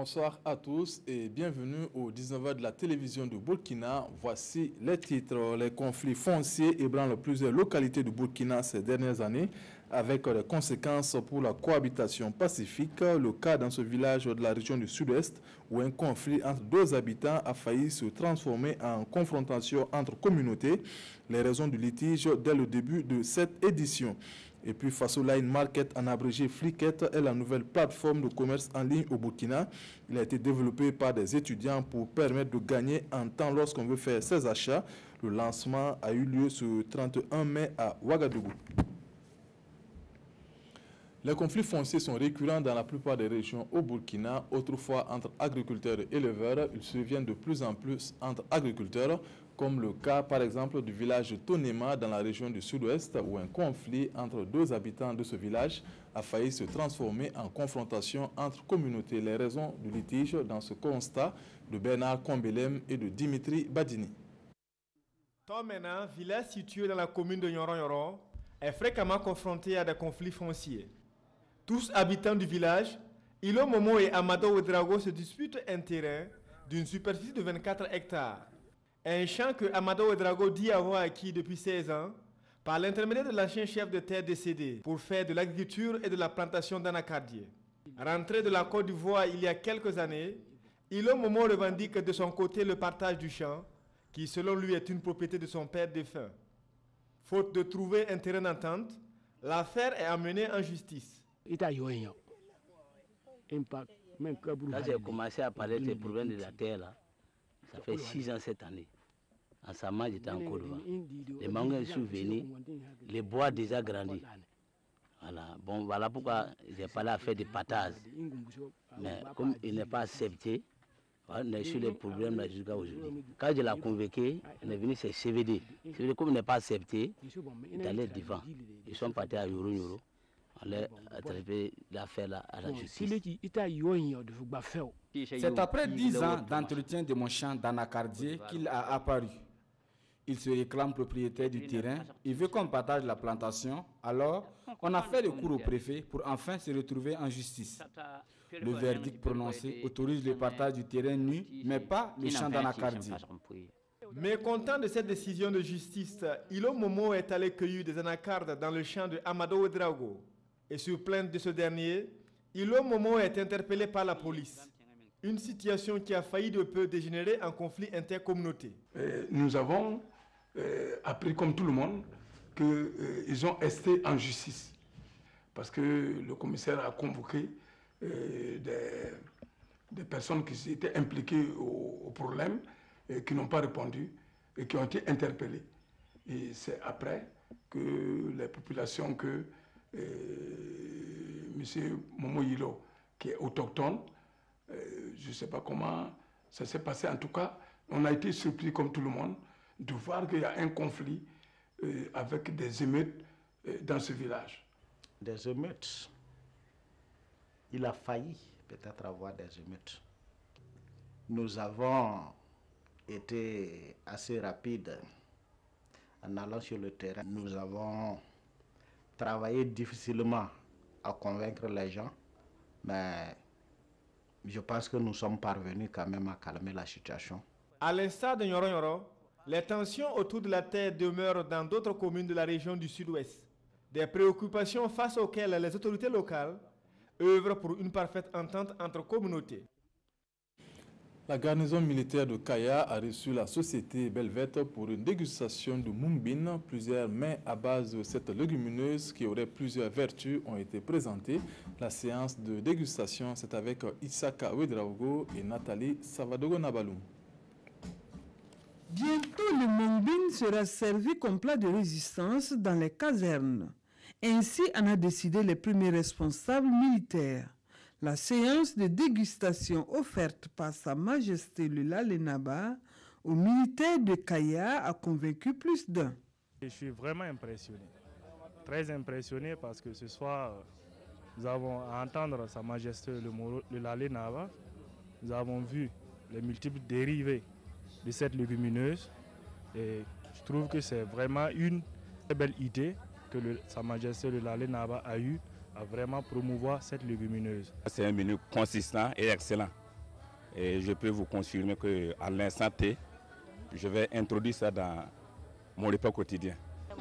Bonsoir à tous et bienvenue au 19h de la télévision de Burkina. Voici les titres. Les conflits fonciers ébranlent plusieurs localités de Burkina ces dernières années avec des conséquences pour la cohabitation pacifique. Le cas dans ce village de la région du sud-est où un conflit entre deux habitants a failli se transformer en confrontation entre communautés. Les raisons du litige dès le début de cette édition. Et puis Line Market, en abrégé Flicket, est la nouvelle plateforme de commerce en ligne au Burkina. Il a été développé par des étudiants pour permettre de gagner en temps lorsqu'on veut faire ses achats. Le lancement a eu lieu ce 31 mai à Ouagadougou. Les conflits fonciers sont récurrents dans la plupart des régions au Burkina. Autrefois entre agriculteurs et éleveurs, ils se viennent de plus en plus entre agriculteurs comme le cas par exemple du village Tonema dans la région du sud-ouest où un conflit entre deux habitants de ce village a failli se transformer en confrontation entre communautés. Les raisons du litige dans ce constat de Bernard Combelem et de Dimitri Badini. Tomena, village situé dans la commune de Yoron-Yoron, est fréquemment confronté à des conflits fonciers. Tous habitants du village, Ilo Momo et Amado Ouedrago se disputent un terrain d'une superficie de 24 hectares. Un champ que Amado Ouedrago dit avoir acquis depuis 16 ans par l'intermédiaire de l'ancien chef de terre décédé pour faire de l'agriculture et de la plantation d'anacardier. Rentré de la Côte d'Ivoire il y a quelques années, Ilo Momo revendique de son côté le partage du champ, qui selon lui est une propriété de son père défunt. Faute de trouver un terrain d'entente, l'affaire est amenée en justice. Là, j'ai commencé à parler des problèmes de la terre. Là. Ça fait six ans cette année. En Sama, j'étais en Côte Les mangues sont venus, les bois déjà grandis. Voilà. Bon, voilà pourquoi j'ai pas là à faire des patates. Mais comme il n'est pas accepté, on a eu les problèmes là jusqu'à aujourd'hui. Quand je l'ai convoqué, il est venu c'est CVD. CVD, comme il n'est pas accepté, il est allé devant. Ils sont partis à Yoro Yoro. C'est après dix ans d'entretien de mon champ d'anacardier qu'il a apparu. Il se réclame propriétaire du terrain, il veut qu'on partage la plantation, alors on a fait le cours au préfet pour enfin se retrouver en justice. Le verdict prononcé autorise le partage du terrain nu, mais pas le champ d'anacardier. Mais content de cette décision de justice, Ilo Momo est allé cueillir des anacardes dans le champ de Amado Ouedraogo. Et sur plainte de ce dernier, Ilo Momo est interpellé par la police. Une situation qui a failli de peu dégénérer en conflit intercommunauté. Nous avons euh, appris comme tout le monde qu'ils euh, ont esté en justice. Parce que le commissaire a convoqué euh, des, personnes qui étaient impliquées au, problème et qui n'ont pas répondu et qui ont été interpellées. Et c'est après que les populations que M. Momo Yilo, qui est autochtone, euh, je ne sais pas comment ça s'est passé. En tout cas, on a été surpris comme tout le monde de voir qu'il y a un conflit euh, avec des émeutes euh, dans ce village. Des émeutes. Il a failli peut-être avoir des émeutes. Nous avons été assez rapides en allant sur le terrain. Nous avons travaillé difficilement à convaincre les gens, mais je pense que nous sommes parvenus quand même à calmer la situation. À l'instar de Nyoro Nyoro, les tensions autour de la terre demeurent dans d'autres communes de la région du sud-ouest. Des préoccupations face auxquelles les autorités locales œuvrent pour une parfaite entente entre communautés. La garnison militaire de Kaya a reçu la société Belvette pour une dégustation de Mumbin. Plusieurs mets à base de cette légumineuse qui aurait plusieurs vertus ont été présentées. La séance de dégustation, c'est avec Isaka Wedraogo et Nathalie Savadogo Nabaloum. Bientôt, le Mumbin sera servi comme plat de résistance dans les casernes. Ainsi en a décidé les premiers responsables militaires. La séance de dégustation offerte par Sa Majesté le Lalenaba aux militaires de Kaya a convaincu plus d'un. Je suis vraiment impressionné, très impressionné parce que ce soir, nous avons à entendre Sa Majesté le, le Lalenaba. Nous avons vu les multiples dérivés de cette légumineuse et je trouve que c'est vraiment une très belle idée que Sa Majesté le Lalenaba a eue à vraiment promouvoir cette légumineuse. C'est un menu consistant et excellent. Et je peux vous confirmer qu'à l'instant T, je vais introduire ça dans mon repas quotidien.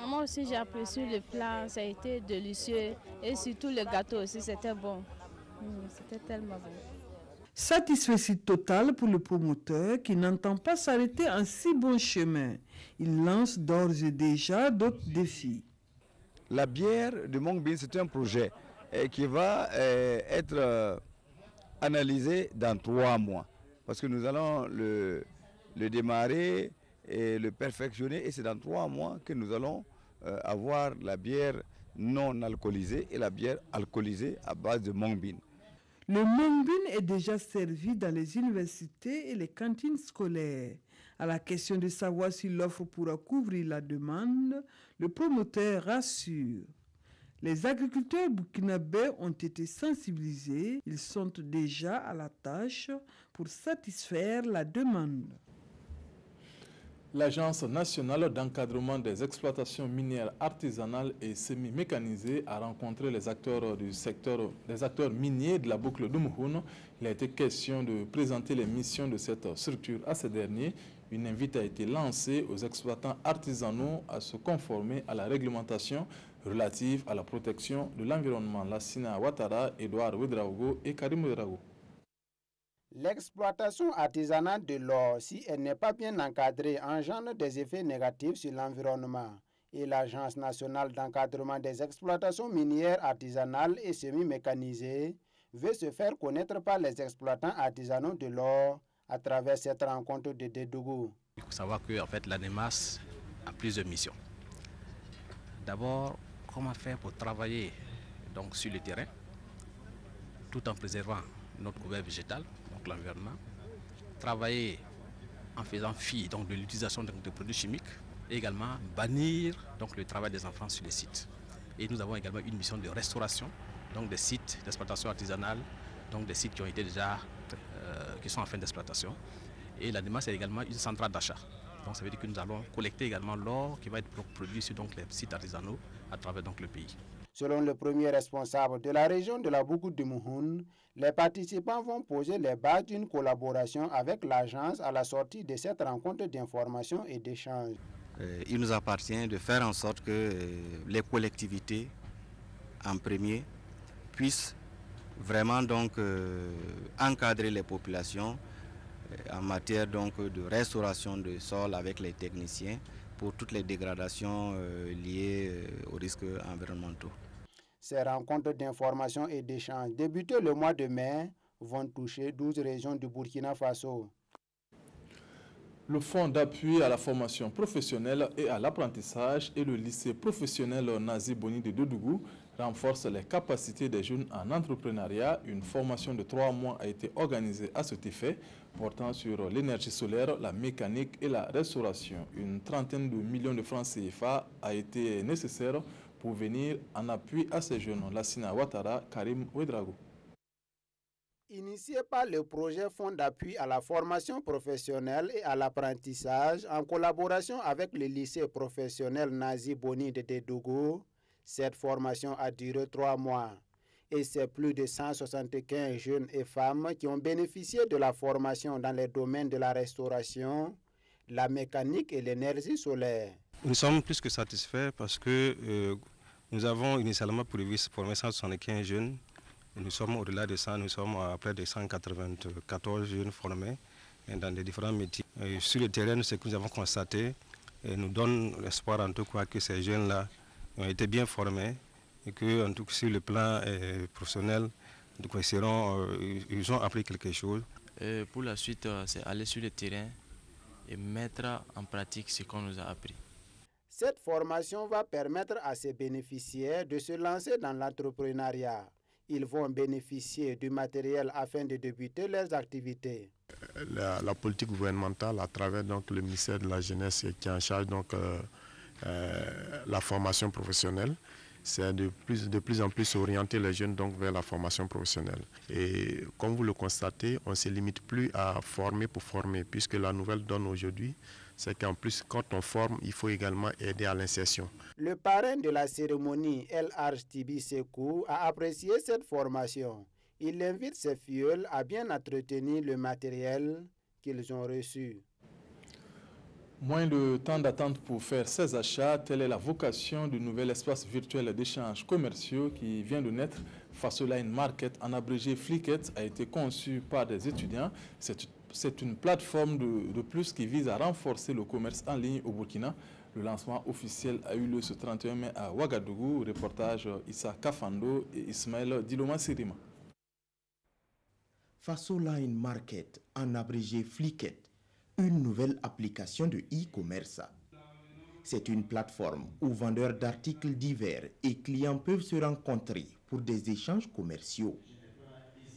Moi aussi j'ai apprécié le plat, ça a été délicieux et surtout le gâteau aussi c'était bon. Mm, c'était tellement bon. Satisfait total pour le promoteur qui n'entend pas s'arrêter en si bon chemin. Il lance d'ores et déjà d'autres défis. La bière de Mongbin, c'est un projet eh, qui va eh, être euh, analysé dans trois mois. Parce que nous allons le, démarrer et le perfectionner. Et c'est dans trois mois que nous allons euh, avoir la bière non alcoolisée et la bière alcoolisée à base de Mongbin. Le Mongbin est déjà servi dans les universités et les cantines scolaires. À la question de savoir si l'offre pourra couvrir la demande, le promoteur rassure. Les agriculteurs burkinabés ont été sensibilisés. Ils sont déjà à la tâche pour satisfaire la demande. L'Agence nationale d'encadrement des exploitations minières artisanales et semi-mécanisées a rencontré les acteurs du secteur, des acteurs miniers de la boucle d'Umhun. Il a été question de présenter les missions de cette structure à ces derniers. Une invite a été lancée aux exploitants artisanaux à se conformer à la réglementation relative à la protection de l'environnement. Lassina Ouattara, Edouard Ouedraogo et Karim Ouedraogo. L'exploitation artisanale de l'or, si elle n'est pas bien encadrée, engendre des effets négatifs sur l'environnement. Et l'Agence nationale d'encadrement des exploitations minières artisanales et semi-mécanisées veut se faire connaître par les exploitants artisanaux de l'or à travers cette rencontre de Dédougou. Il faut savoir que en fait, l'ANEMAS a plusieurs missions. D'abord, comment faire pour travailler donc, sur le terrain tout en préservant notre couvert végétal l'environnement, travailler en faisant fi donc, de l'utilisation de, produits chimiques et également bannir donc, le travail des enfants sur les sites. Et nous avons également une mission de restauration donc, des sites d'exploitation artisanale, donc des sites qui ont été déjà, euh, qui sont en fin d'exploitation. Et la démarche est également une centrale d'achat. Donc ça veut dire que nous allons collecter également l'or qui va être produit sur donc, les sites artisanaux à travers donc, le pays. Selon le premier responsable de la région de la Bougout de Mouhoun, les participants vont poser les bases d'une collaboration avec l'agence à la sortie de cette rencontre d'information et d'échange. Euh, il nous appartient de faire en sorte que euh, les collectivités, en premier, puissent vraiment donc euh, encadrer les populations en matière donc de restauration de sol avec les techniciens pour toutes les dégradations liées aux risques environnementaux. Ces rencontres d'information et d'échange débutées le mois de mai vont toucher 12 régions du Burkina Faso. Le Fonds d'appui à la formation professionnelle et à l'apprentissage et le lycée professionnel Nazi Boni de Dodougou renforcent les capacités des jeunes en entrepreneuriat. Une formation de trois mois a été organisée à cet effet, portant sur l'énergie solaire, la mécanique et la restauration. Une trentaine de millions de francs CFA a été nécessaire pour venir en appui à ces jeunes. Lassina Ouattara, Karim Ouedrago. Initié par le projet Fonds d'appui à la formation professionnelle et à l'apprentissage en collaboration avec le lycée professionnel Nazi Boni de Dédougou, cette formation a duré trois mois. Et c'est plus de 175 jeunes et femmes qui ont bénéficié de la formation dans les domaines de la restauration, la mécanique et l'énergie solaire. Nous sommes plus que satisfaits parce que euh, nous avons initialement prévu former 175 jeunes. nous sommes au-delà de ça, nous sommes à près de 194 jeunes formés dans les différents métiers. sur le terrain, ce que nous avons constaté et nous donne l'espoir en tout cas que ces jeunes-là ont été bien formés et que en tout cas, sur le plan euh, professionnel, ils, seront, euh, ils ont appris quelque chose. pour la suite, c'est aller sur le terrain et mettre en pratique ce qu'on nous a appris. Cette formation va permettre à ces bénéficiaires de se lancer dans l'entrepreneuriat. Ils vont bénéficier du matériel afin de débuter leurs activités. La, politique gouvernementale, à travers donc, le ministère de la Jeunesse qui est en charge donc, euh, euh, la formation professionnelle, c'est de plus, en plus orienter les jeunes donc, vers la formation professionnelle. Et comme vous le constatez, on ne se limite plus à former pour former, puisque la nouvelle donne aujourd'hui, c'est qu'en plus, quand on forme, il faut également aider à l'insertion. Le parrain de la cérémonie, El Tibi Sekou, a apprécié cette formation. Il invite ses filleuls à bien entretenir le matériel qu'ils ont reçu. Moins de temps d'attente pour faire ses achats, telle est la vocation du nouvel espace virtuel d'échanges commerciaux qui vient de naître. Fasoline Market, en abrégé Flicket, a été conçu par des étudiants. C'est une plateforme de, de, plus qui vise à renforcer le commerce en ligne au Burkina. Le lancement officiel a eu lieu ce 31 mai à Ouagadougou. Reportage Issa Kafando et Ismaël Diloma Sirima. Fasoline Market, en abrégé Flicket, une nouvelle application de e-commerce. C'est une plateforme où vendeurs d'articles divers et clients peuvent se rencontrer pour des échanges commerciaux.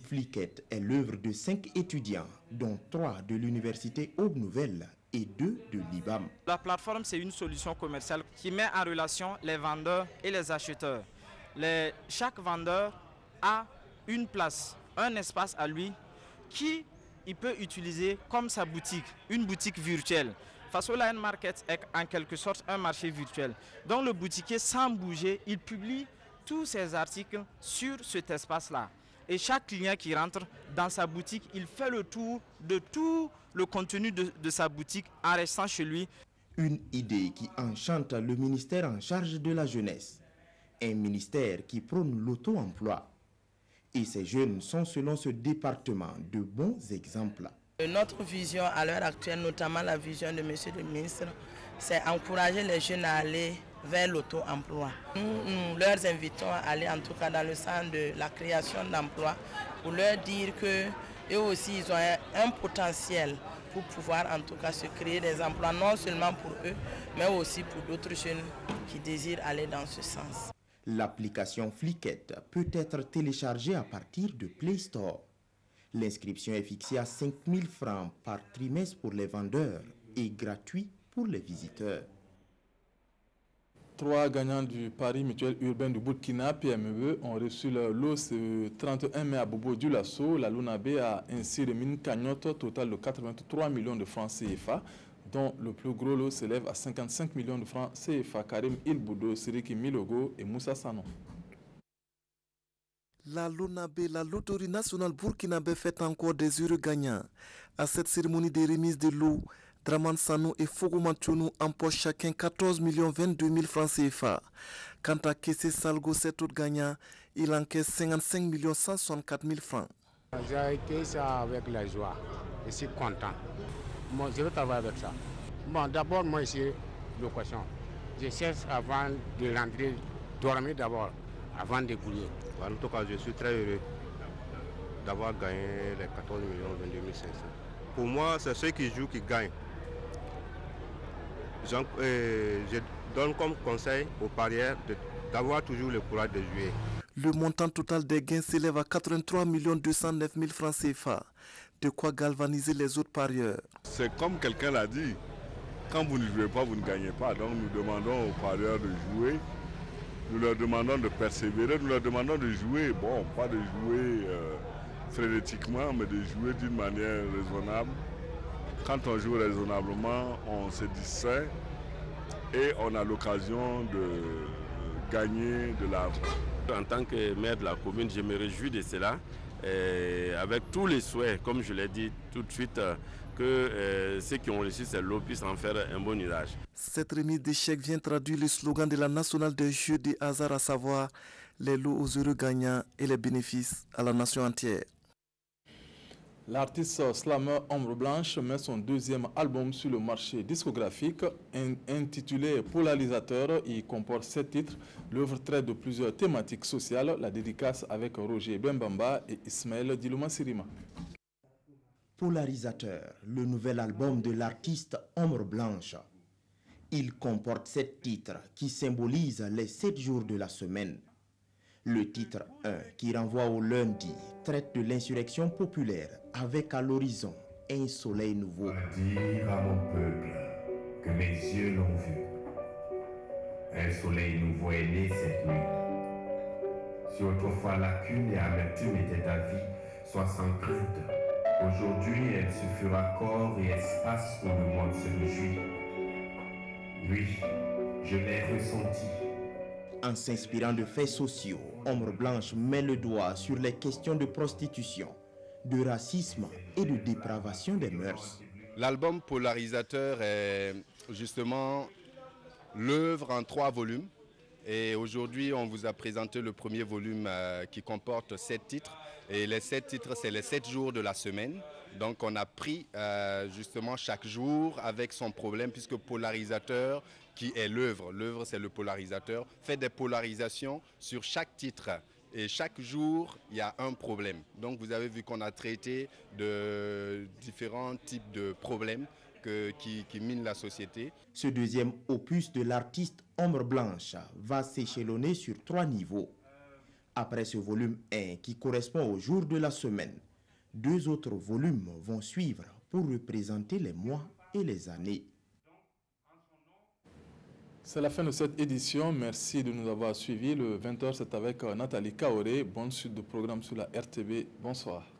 Flicket est l'œuvre de cinq étudiants, dont trois de l'université Aube Nouvelle et deux de l'IBAM. La plateforme, c'est une solution commerciale qui met en relation les vendeurs et les acheteurs. Chaque vendeur a une place, un espace à lui qui il peut utiliser comme sa boutique, une boutique virtuelle. Fasoline Market est en quelque sorte un marché virtuel. Donc le boutiquier, sans bouger, il publie tous ses articles sur cet espace-là. Et chaque client qui rentre dans sa boutique, il fait le tour de tout le contenu de sa boutique en restant chez lui. Une idée qui enchante le ministère en charge de la jeunesse. Un ministère qui prône l'auto-emploi. Et ces jeunes sont, selon ce département, de bons exemples. Notre vision à l'heure actuelle, notamment la vision de Monsieur le ministre, c'est encourager les jeunes à aller vers l'auto-emploi. Nous, nous, leur invitons à aller en tout cas dans le sens de la création d'emplois pour leur dire que eux aussi ils ont un potentiel pour pouvoir en tout cas se créer des emplois, non seulement pour eux, mais aussi pour d'autres jeunes qui désirent aller dans ce sens. L'application Flicket peut être téléchargée à partir de Play Store. L'inscription est fixée à 5 000 francs par trimestre pour les vendeurs et gratuit pour les visiteurs. Trois gagnants du Paris mutuel urbain du Burkina, PME, ont reçu leur lot ce 31 mai à Bobo du Lasso. La Luna B a ainsi remis une cagnotte totale de 83 millions de francs CFA dont le plus gros lot s'élève à 55 millions de francs CFA. Karim Ilboudo, Siriki Milogo et Moussa Sanon. La Lonabe, la loterie nationale burkinabé fait encore des heureux gagnants. À cette cérémonie de remise de l'eau, Draman Sano et Fogoman Tchonou empochent chacun 14 22 000 francs CFA. Quant à Kessé Salgo, cet autre gagnant, il encaisse 55 164 000 francs. J'ai été ça avec la joie. Je suis content. Moi, je veux travailler avec ça. Bon, d'abord, moi, ici, location. Je cherche avant de rentrer, dormir d'abord, avant de couler. En tout cas, je suis très heureux d'avoir gagné les 14 millions 22 500. Pour moi, c'est ceux qui jouent qui gagnent. Euh, je donne comme conseil aux parieurs d'avoir toujours le courage de jouer. Le montant total des gains s'élève à 83 209 000 francs CFA. De quoi galvaniser les autres parieurs. C'est comme quelqu'un l'a dit. Quand vous ne jouez pas, vous ne gagnez pas. Donc nous demandons aux parieurs de jouer. Nous leur demandons de persévérer. Nous leur demandons de jouer. Bon, pas de jouer euh, frénétiquement, mais de jouer d'une manière raisonnable. Quand on joue raisonnablement, on se distrait et on a l'occasion de gagner de l'argent. En tant que maire de la commune, je me réjouis de cela, et avec tous les souhaits, comme je l'ai dit tout de suite, que euh, ceux qui ont reçu ces lots puissent en faire un bon usage. Cette remise d'échecs vient traduire le slogan de la nationale des jeux des hasards, à savoir les lots aux heureux gagnants et les bénéfices à la nation entière. L'artiste slammer Ombre Blanche met son deuxième album sur le marché discographique intitulé Polarisateur. Il comporte sept titres. L'œuvre traite de plusieurs thématiques sociales. La dédicace avec Roger Bembamba et Ismaël Dilouma Sirima. Polarisateur, le nouvel album de l'artiste Ombre Blanche. Il comporte sept titres qui symbolisent les sept jours de la semaine. Le titre 1, qui renvoie au lundi, traite de l'insurrection populaire avec à l'horizon un soleil nouveau. Dire à mon peuple que mes yeux l'ont vu. Un soleil nouveau est né cette nuit. Si autrefois lacune et amertume étaient ta vie, sois sans crainte. Aujourd'hui, elle se fera corps et espace où le monde se réjouit. Oui, je l'ai ressenti. En s'inspirant de faits sociaux, Ombre Blanche met le doigt sur les questions de prostitution, de racisme et de dépravation des mœurs. L'album Polarisateur est justement l'œuvre en trois volumes. Et aujourd'hui, on vous a présenté le premier volume euh, qui comporte sept titres. Et les sept titres, c'est les sept jours de la semaine. Donc on a pris euh, justement chaque jour avec son problème, puisque polarisateur, qui est l'œuvre, l'œuvre c'est le polarisateur, fait des polarisations sur chaque titre. Et chaque jour, il y a un problème. Donc vous avez vu qu'on a traité de différents types de problèmes qui, qui minent la société. Ce deuxième opus de l'artiste Ombre Blanche va s'échelonner sur trois niveaux. Après ce volume 1 qui correspond au jour de la semaine, deux autres volumes vont suivre pour représenter les mois et les années. C'est la fin de cette édition. Merci de nous avoir suivis. Le 20h, c'est avec Nathalie Kaoré. Bonne suite de programme sur la RTB. Bonsoir.